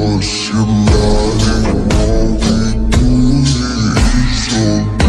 başımdan Ne oldu? Bu yeri hiç oldu